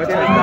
But